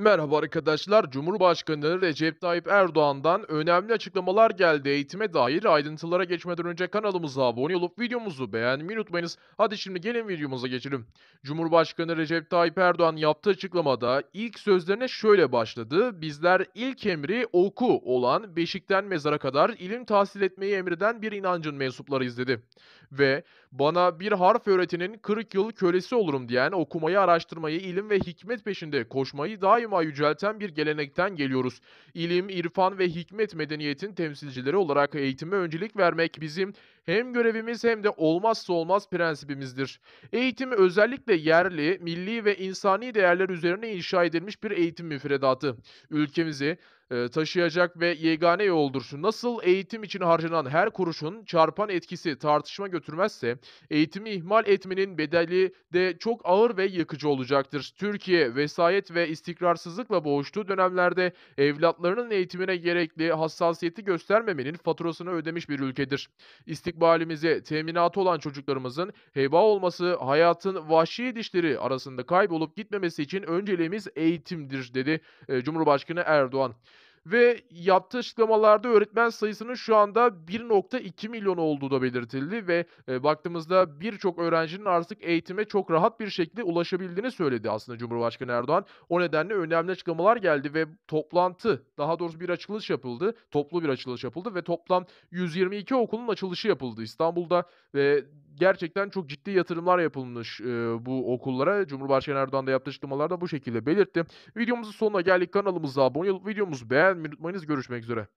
Merhaba arkadaşlar. Cumhurbaşkanı Recep Tayyip Erdoğan'dan önemli açıklamalar geldi. Eğitime dair ayrıntılara geçmeden önce kanalımıza abone olup videomuzu beğenmeyi unutmayınız. Hadi şimdi gelin videomuza geçelim. Cumhurbaşkanı Recep Tayyip Erdoğan yaptığı açıklamada ilk sözlerine şöyle başladı. Bizler ilk emri oku olan beşikten mezara kadar ilim tahsil etmeyi emreden bir inancın mensuplarıyız dedi. Ve bana bir harf öğretinin 40 yıl kölesi olurum diyen okumayı, araştırmayı, ilim ve hikmet peşinde koşmayı daima yücelten bir gelenekten geliyoruz. İlim, irfan ve hikmet medeniyetin temsilcileri olarak eğitime öncelik vermek bizim hem görevimiz hem de olmazsa olmaz prensibimizdir. Eğitim özellikle yerli, milli ve insani değerler üzerine inşa edilmiş bir eğitim müfredatı. Ülkemizi e, taşıyacak ve yegane yoldur. Nasıl eğitim için harcanan her kuruşun çarpan etkisi tartışma götürmezse, eğitimi ihmal etmenin bedeli de çok ağır ve yakıcı olacaktır. Türkiye vesayet ve istikrarsızlıkla boğuştuğu dönemlerde evlatlarının eğitimine gerekli hassasiyeti göstermemenin faturasını ödemiş bir ülkedir. İstikbalimize teminatı olan çocuklarımızın heba olması, hayatın vahşi dişleri arasında kaybolup gitmemesi için önceliğimiz eğitimdir dedi e, Cumhurbaşkanı Erdoğan. Ve yaptığı açıklamalarda öğretmen sayısının şu anda 1.2 milyon olduğu da belirtildi ve, eee, baktığımızda birçok öğrencinin artık eğitime çok rahat bir şekilde ulaşabildiğini söyledi aslında Cumhurbaşkanı Erdoğan. O nedenle önemli açıklamalar geldi ve toplantı, daha doğrusu bir açılış yapıldı, toplu bir açılış yapıldı ve toplam 122 okulun açılışı yapıldı İstanbul'da ve gerçekten çok ciddi yatırımlar yapılmış, eee, bu okullara. Cumhurbaşkanı Erdoğan da yaptığı açıklamalarda bu şekilde belirtti. Videomuzun sonuna geldik. Kanalımıza abone olup videomuzu beğenmeyi unutmayınız. Görüşmek üzere.